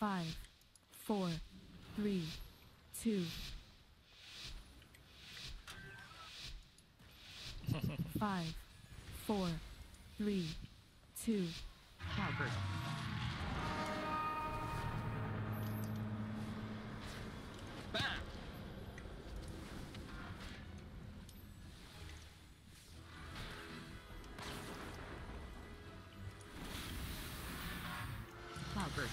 Five, four, three, two. Five, four, three, two. Oh, Cloudburst. Bam! Cloudburst.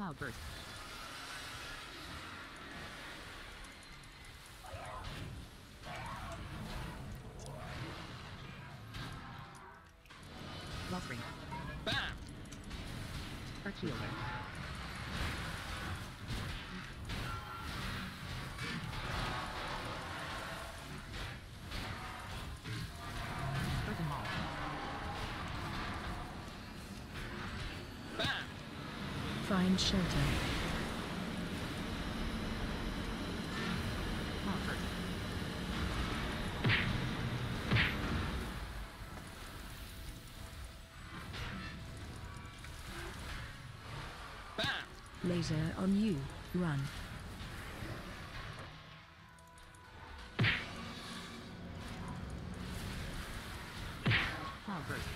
Cloudburst. Wellspring. Bam! Arc Find shelter. Laser on you. Run. Cloudburst.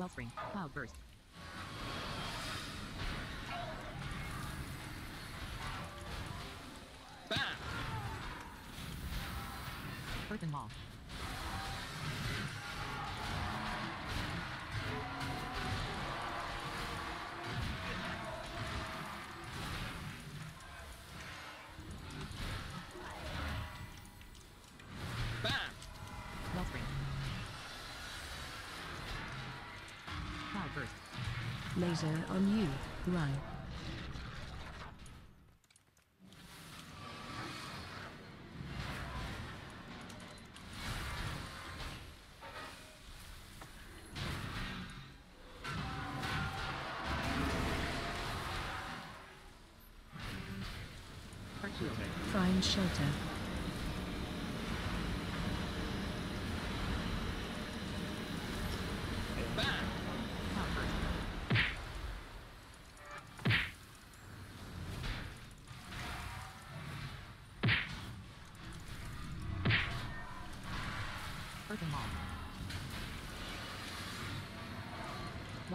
Wellspring. Cloudburst. Bam! Earthen Wall. Laser on you. Run. Find shelter. Bam! Cloudburst. Earthen Wall.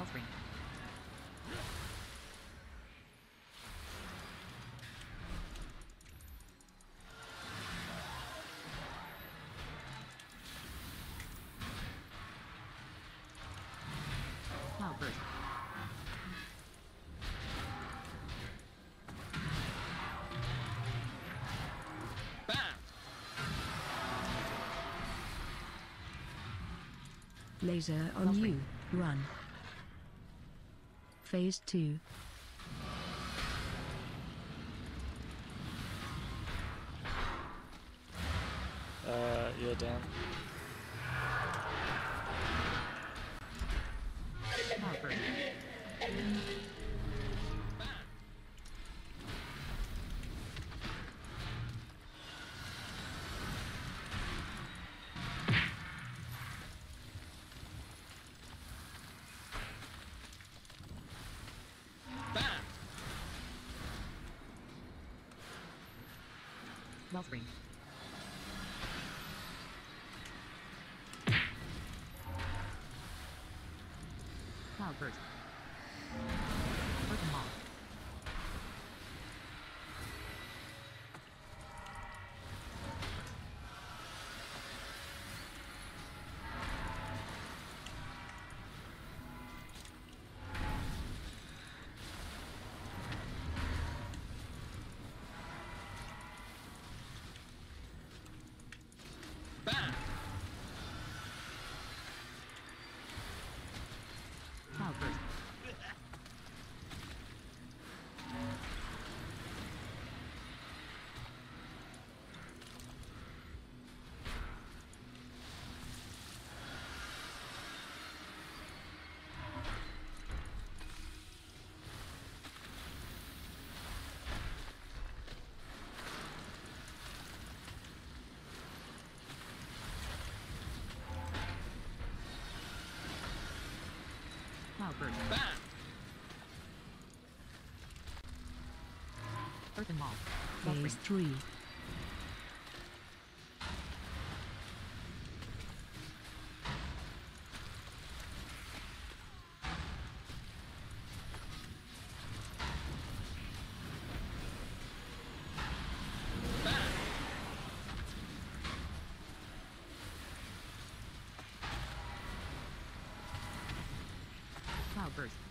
Wellspring. Cloudburst. Bam! Laser on Lovely. you. Run. Phase 2. Uh, yeah, Dan. Wellspring. Cloudburst. Cloudburst. Bam! Earthen. Phase 3. Bam! Cloudburst.